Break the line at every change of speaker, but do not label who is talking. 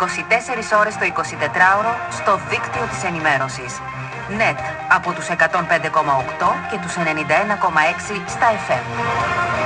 24 ώρες το 24ωρο στο δίκτυο της ενημέρωσης. NET από τους 105,8 και τους 91,6 στα FM.